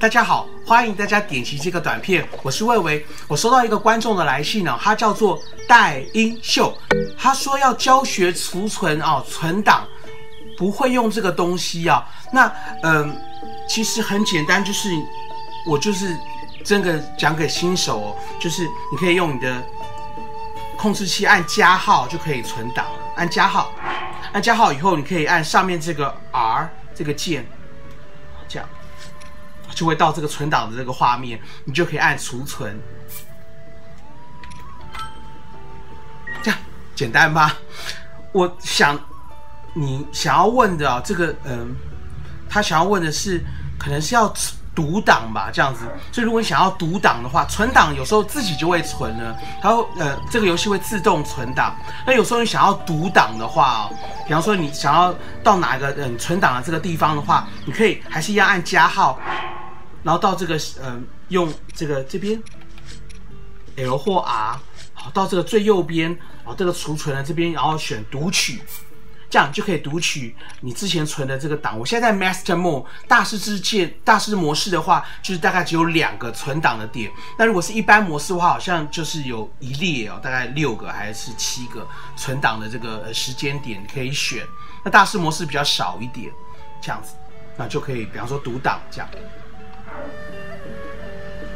大家好，欢迎大家点击这个短片，我是魏维。我收到一个观众的来信呢，他叫做戴英秀，他说要教学储存啊，存档不会用这个东西啊。那嗯，其实很简单，就是我就是真的讲给新手哦，就是你可以用你的控制器按加号就可以存档，按加号，按加号以后，你可以按上面这个 R 这个键，这样。就会到这个存档的这个画面，你就可以按储存，这样简单吧？我想你想要问的啊，这个嗯，他想要问的是，可能是要读档吧，这样子。所以如果你想要读档的话，存档有时候自己就会存了，然后呃，这个游戏会自动存档。那有时候你想要读档的话，比方说你想要到哪个嗯存档的这个地方的话，你可以还是一样按加号。然后到这个，嗯，用这个这边，L 或 R，好，到这个最右边，哦，这个储存的这边，然后选读取，这样就可以读取你之前存的这个档。我现在在 Master Mode 大师之键大师模式的话，就是大概只有两个存档的点。那如果是一般模式的话，好像就是有一列哦，大概六个还是七个存档的这个时间点可以选。那大师模式比较少一点，这样子，那就可以，比方说读档这样。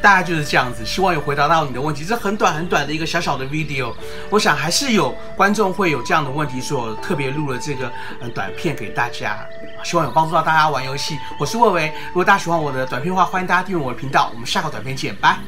大概就是这样子，希望有回答到你的问题。这很短很短的一个小小的 video，我想还是有观众会有这样的问题，所以我特别录了这个呃短片给大家，希望有帮助到大家玩游戏。我是魏巍，如果大家喜欢我的短片的话，欢迎大家订阅我的频道。我们下个短片见，拜。